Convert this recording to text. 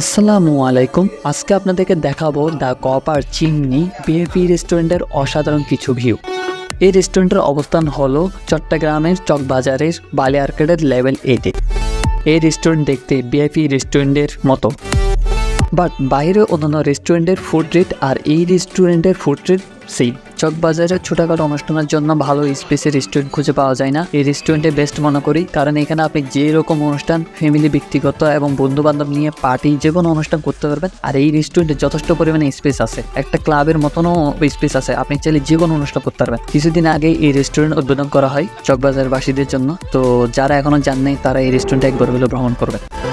আসসালামু আলাইকুম। আজকে আপনাদেরকে দেখাবো দ্য কপার চিমনি বিএপি রেস্টুরেন্টের অসাধারণ কিছু ভিউ। এই রেস্টুরেন্টের অবস্থান হলো চট্টগ্রামের চকবাজারের বালি লেভেল এইটে। এই রেস্টুরেন্ট দেখতে বিআইপি রেস্টুরেন্টের মতো। বাট বাইরে অন্যান্য রেস্টুরেন্টের ফুড রেট আর এই রেস্টুরেন্টের ফুড রেট সেম চকবাজারের ছোটোখাটো অনুষ্ঠানের জন্য ভালো স্পেসের রেস্টুরেন্ট খুঁজে পাওয়া যায় না। এই রেস্টুরেন্টে বেস্ট মনে করি। কারণ এখানে আপনি যে রকম অনুষ্ঠান ফ্যামিলি ব্যক্তিগত এবং বন্ধু বান্ধব নিয়ে পার্টি যে কোনো অনুষ্ঠান করতে পারবেন। আর এই রেস্টুরেন্টে যথেষ্ট পরিমাণে স্পেস আছে। একটা ক্লাবের মতনও স্পেস আছে। আপনি চাইলে যে কোনো অনুষ্ঠান করতে পারবেন। কিছুদিন আগে এই রেস্টুরেন্ট উদ্বোধন করা হয় চকবাজারবাসীদের জন্য। তো যারা এখনও জান নাই, তারা এই রেস্টুরেন্টে একবার হলেও ভ্রমণ করবেন।